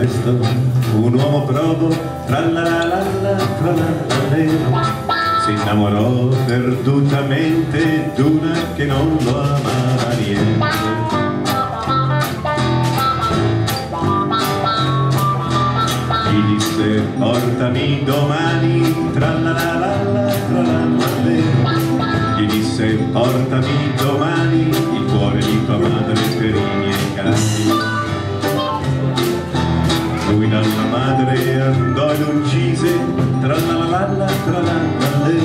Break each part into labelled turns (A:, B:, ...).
A: presto un uomo provo, tra la la la la, tra la la la si innamorò perdutamente d'una che non lo amava niente. Gli disse portami domani, tra la la la la, tra la la la Gli disse portami domani il cuore di tua madre per i miei casi lui dalla madre andò ed uccise tra la la la la tra la la le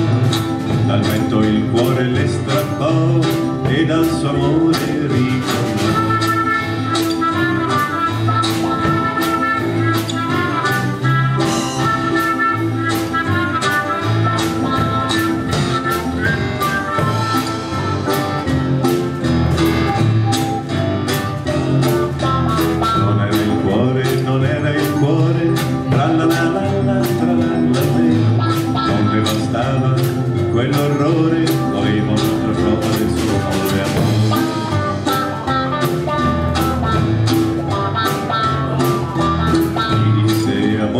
A: dal vento il cuore le strappò e dal suo amore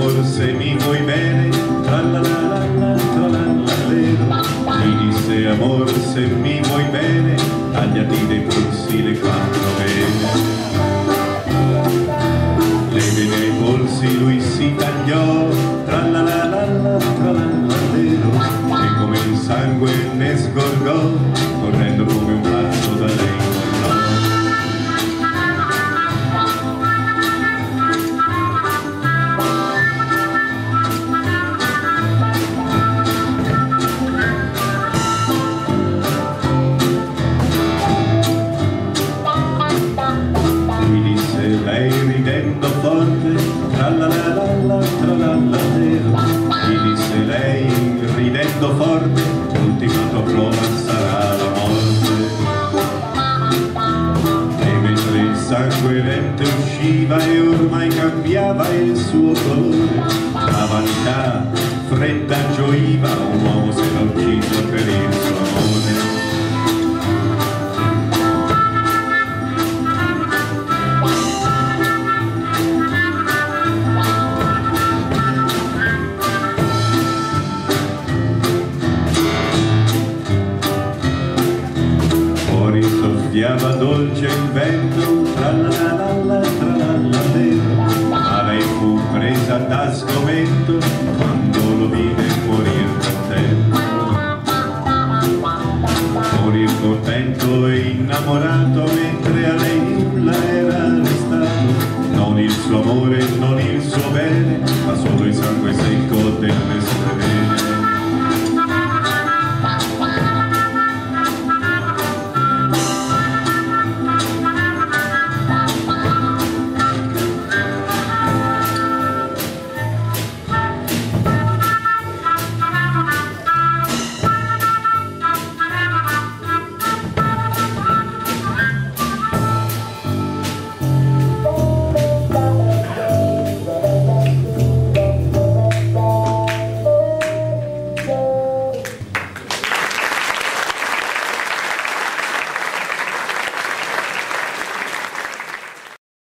A: amor se mi vuoi bene tra la la la la tra la la mi disse amor se mi vuoi bene tagliati dei polsi le quattro vene le vene ai polsi lui si tagliò ridendo forte, l'ultima tua prova sarà la morte. E mentre il sangue lento usciva e ormai cambiava il suo colore, la vanità fredda gioiva, un uomo Soffiava dolce il vento, tra la la la tra la la la ma lei fu presa da sgomento quando lo vide morir contento. Morir contento e innamorato mentre a lei nulla era restato, non il suo amore, non il suo bene, ma solo il sangue sei